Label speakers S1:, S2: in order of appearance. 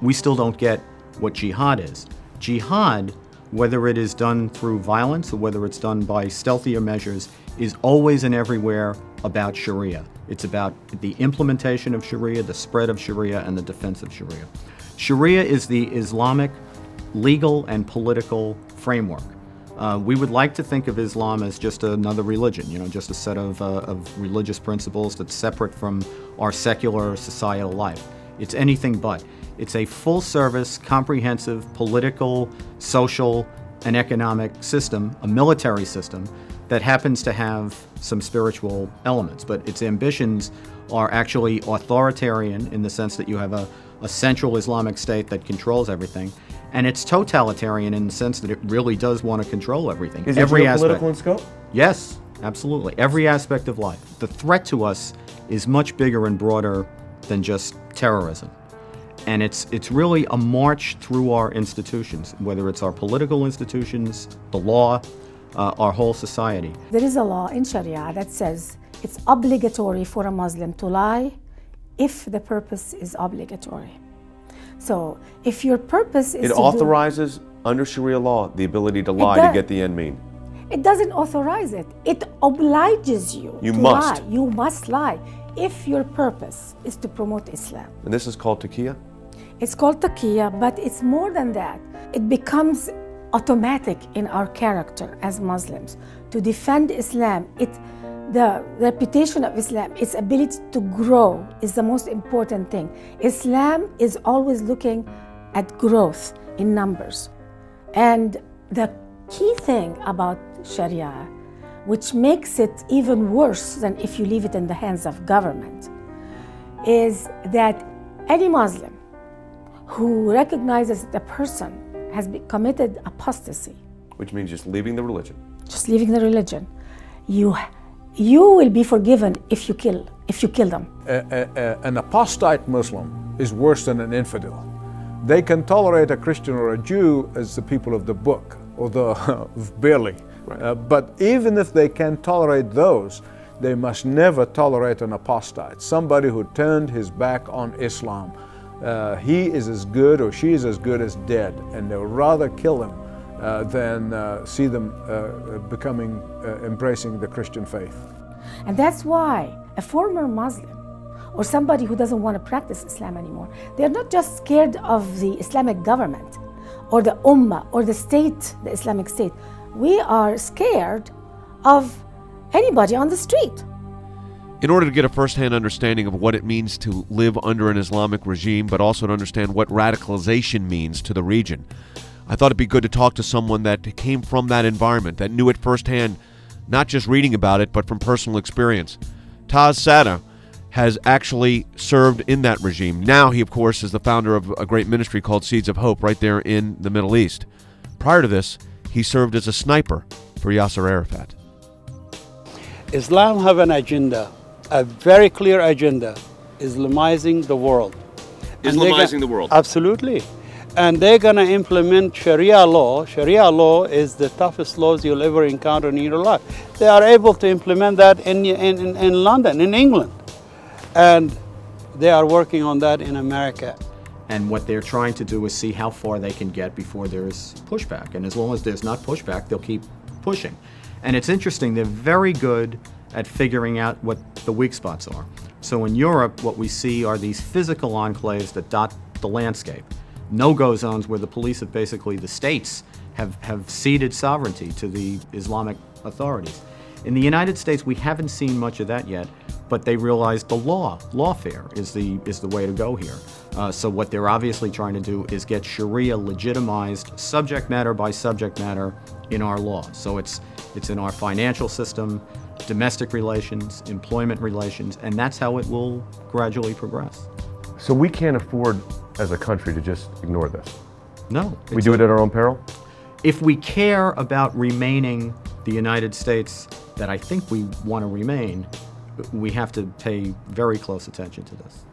S1: we still don't get what jihad is. Jihad, whether it is done through violence or whether it's done by stealthier measures, is always and everywhere about Sharia. It's about the implementation of Sharia, the spread of Sharia, and the defense of Sharia. Sharia is the Islamic legal and political framework. Uh, we would like to think of Islam as just another religion, you know, just a set of, uh, of religious principles that's separate from our secular societal life. It's anything but. It's a full service, comprehensive political, social, and economic system, a military system, that happens to have some spiritual elements. But its ambitions are actually authoritarian in the sense that you have a, a central Islamic state that controls everything. And it's totalitarian in the sense that it really does want to control everything.
S2: Is
S1: Every
S2: it
S1: aspect.
S2: geopolitical in scope?
S1: Yes, absolutely. Every aspect of life. The threat to us is much bigger and broader than just terrorism. And it's, it's really a march through our institutions, whether it's our political institutions, the law, uh, our whole society.
S3: There is a law in Sharia that says it's obligatory for a Muslim to lie if the purpose is obligatory. So if your purpose is
S2: It
S3: to do-
S2: authorizes, under Sharia law, the ability to lie to get the end mean.
S3: It doesn't authorize it. It obliges you.
S2: You
S3: to
S2: must.
S3: Lie. You must lie if your purpose is to promote Islam.
S2: And this is called taqiyya?
S3: It's called taqiyya, but it's more than that. It becomes automatic in our character as Muslims to defend Islam. It, the reputation of Islam, its ability to grow, is the most important thing. Islam is always looking at growth in numbers. And the key thing about Sharia, which makes it even worse than if you leave it in the hands of government, is that any Muslim who recognizes that a person has committed apostasy,
S2: Which means just leaving the religion.
S3: just leaving the religion, you, you will be forgiven if you kill, if you kill them.
S4: a, a, a- an apostate Muslim is worse than an infidel. They can tolerate a Christian or a Jew as the people of the book or the barely. Uh, but even if they can tolerate those, they must never tolerate an apostate, somebody who turned his back on Islam. Uh, he is as good or she is as good as dead, and they'll rather kill him uh, than uh, see them uh, becoming, uh, embracing the Christian faith.
S3: And that's why a former Muslim or somebody who doesn't want to practice Islam anymore, they're not just scared of the Islamic government or the Ummah or the state, the Islamic state. We are scared of anybody on the street.
S5: In order to get a first-hand understanding of what it means to live under an Islamic regime, but also to understand what radicalization means to the region, I thought it'd be good to talk to someone that came from that environment, that knew it firsthand, not just reading about it, but from personal experience. Tass Saada has actually served in that regime. Now he, of course, is the founder of a great ministry called Seeds of Hope right there in the Middle East. Prior to this, he served as a sniper for Yasser Arafat.
S6: Islam have an agenda, a very clear agenda, Islamizing the world. And they're
S2: Islamizing the world.
S6: Absolutely. And they're going to implement Sharia law. Sharia law is the toughest laws you'll ever encounter in your life. They are able to implement that in, in, in, in London, in England. And they are working on that in America.
S1: And what they're trying to do is see how far they can get before there's pushback. And as long as there's not pushback, they'll keep pushing. And it's interesting, they're very good at figuring out what the weak spots are. So in Europe, what we see are these physical enclaves that dot the landscape. No-go zones where the police have basically, the states have, have ceded sovereignty to the Islamic authorities. In the United States, we haven't seen much of that yet, but they realize the law, lawfare, is the, is the way to go here. Uh, so what they're obviously trying to do is get Sharia legitimized subject matter by subject matter in our law. So it's, it's in our financial system, domestic relations, employment relations, and that's how it will gradually progress.
S7: So we can't afford as a country to just ignore this.
S1: No.
S7: We do
S1: a-
S7: it at our own peril?
S1: if we care about remaining the United States that I think we want to remain, we have to pay very close attention to this.